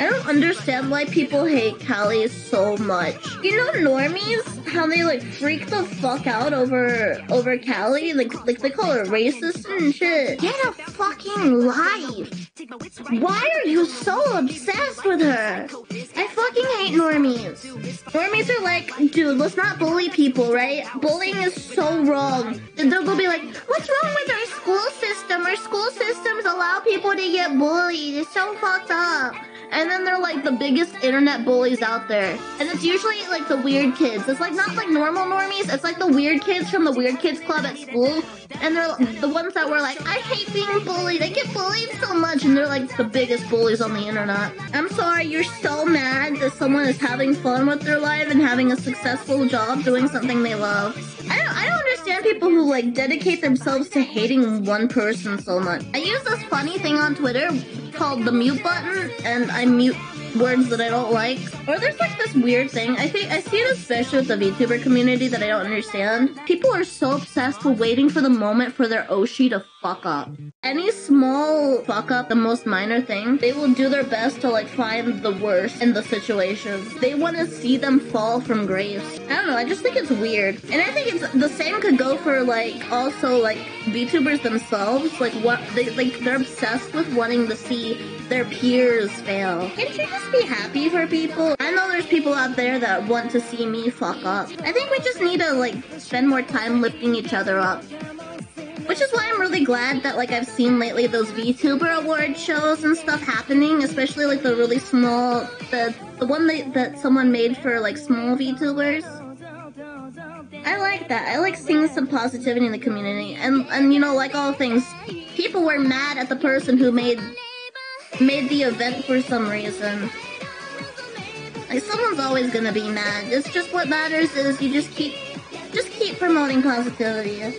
I don't understand why people hate Calli so much. You know normies? How they like freak the fuck out over over Calli? Like like they call her racist and shit. Get a fucking life. Why are you so obsessed with her? I fucking hate normies. Normies are like, dude, let's not bully people, right? Bullying is so wrong. And they'll be like, what's wrong with our school system? Our school systems allow people to get bullied. It's so fucked up. And then they're like the biggest internet bullies out there. And it's usually like the weird kids. It's like not like normal normies. It's like the weird kids from the weird kids club at school. And they're the ones that were like, I hate being bullied. I get bullied so much. And they're like the biggest bullies on the internet. I'm sorry, you're so mad that someone is having fun with their life and having a successful job doing something they love. I don't, I don't people who like dedicate themselves to hating one person so much. I use this funny thing on Twitter called the mute button, and I mute words that I don't like. Or there's like this weird thing. I think I see it especially with the VTuber community that I don't understand. People are so obsessed with waiting for the moment for their Oshi to fuck up. Any small fuck up, the most minor thing, they will do their best to like find the worst in the situation. They want to see them fall from grace. I don't know, I just think it's weird. And I think it's the same could go for like also like VTubers themselves. Like what they like they're obsessed with wanting to see their peers fail. Can't you just be happy for people? I know there's people out there that want to see me fuck up. I think we just need to like spend more time lifting each other up. Which is why I'm really glad that like I've seen lately those VTuber award shows and stuff happening, especially like the really small the the one that, that someone made for like small VTubers. I like that. I like seeing some positivity in the community. And and you know, like all things, people were mad at the person who made made the event for some reason. Like someone's always gonna be mad. It's just what matters is you just keep just keep promoting positivity.